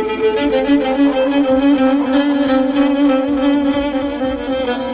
Thank you.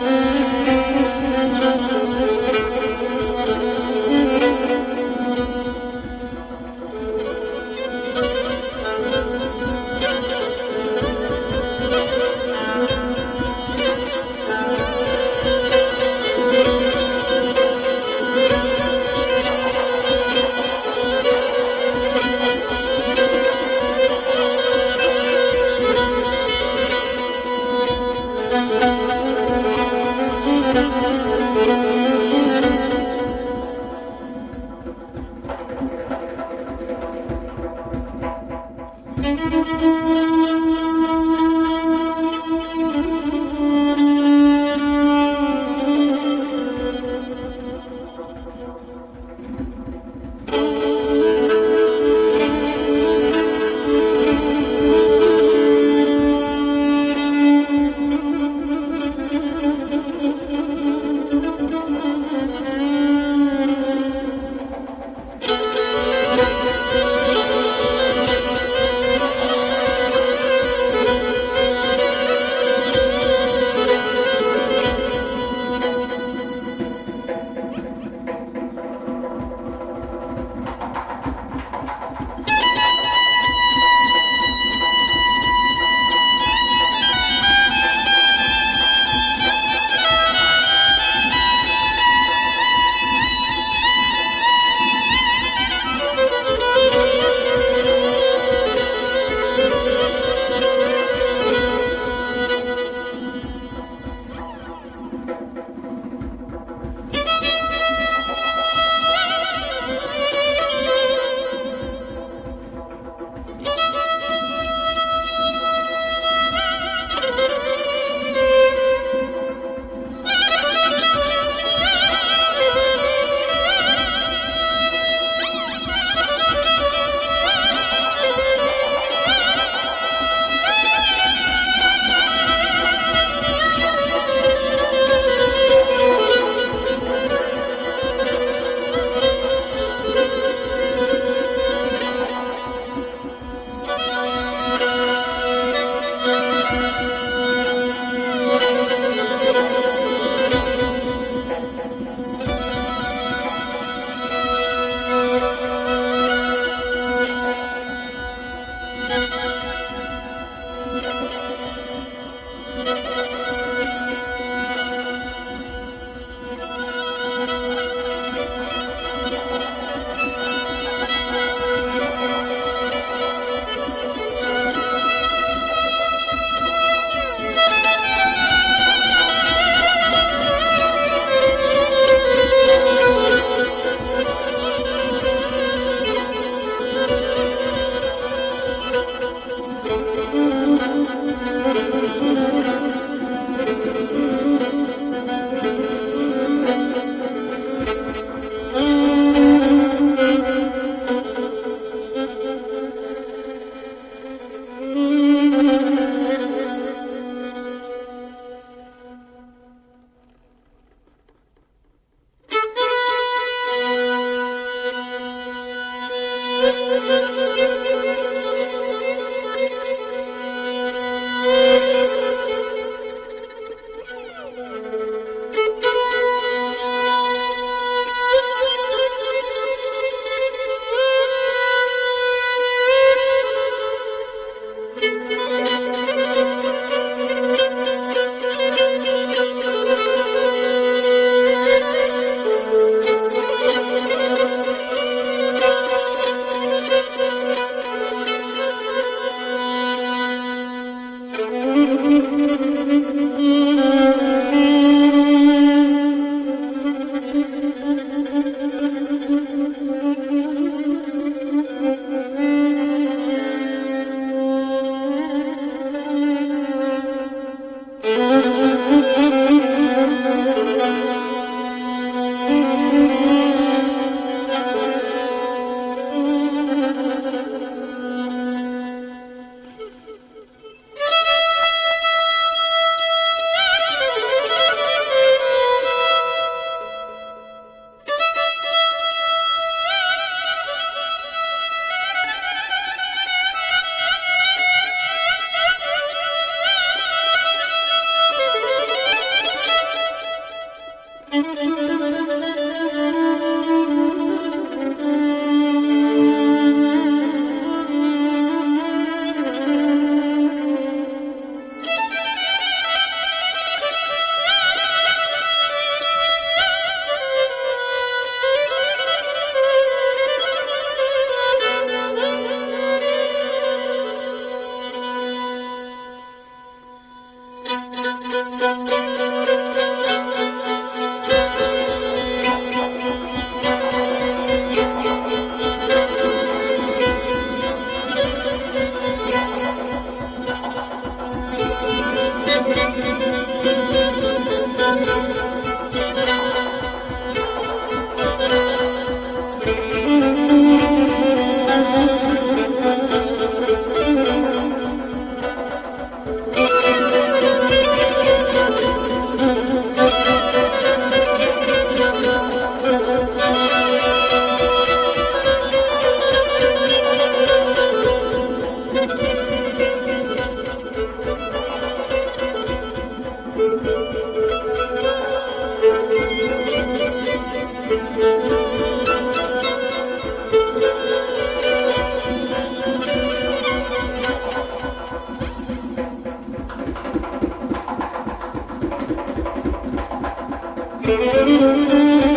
Müzik